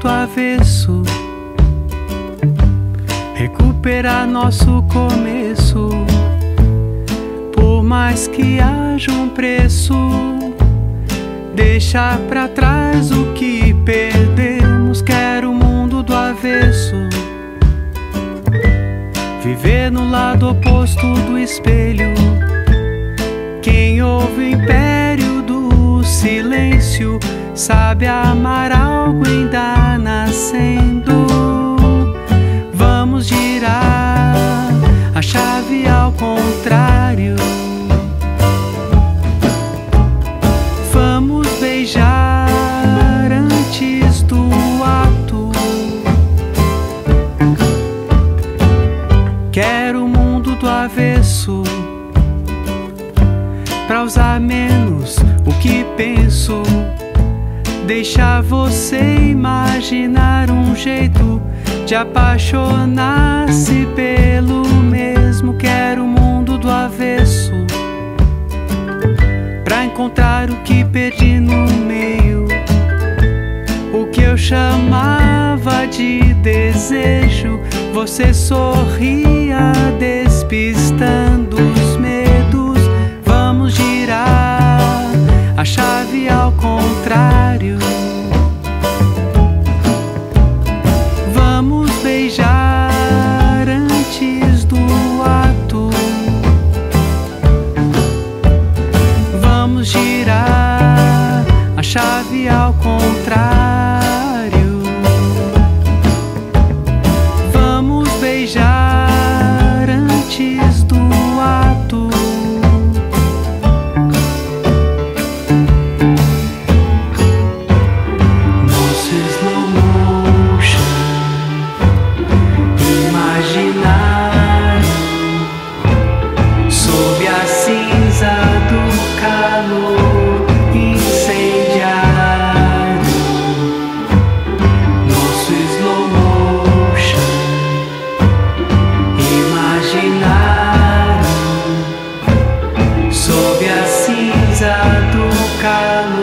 do avesso, recuperar nosso começo. Por mais que haja um preço, deixar pra trás o que perdemos. Quero o mundo do avesso, viver no lado oposto do espelho. Quem ouve o império do silêncio sabe amar algo ainda nascendo. Vamos girar a chave ao contrário. Vamos beijar antes do ato. Quero o mundo do avesso pra usar menos o que penso. Deixar você imaginar um jeito de apaixonar-se pelo mesmo. Quero o mundo do avesso pra encontrar o que perdi no meio. O que eu chamava de desejo, você sorria despistando Ao contrário. buscando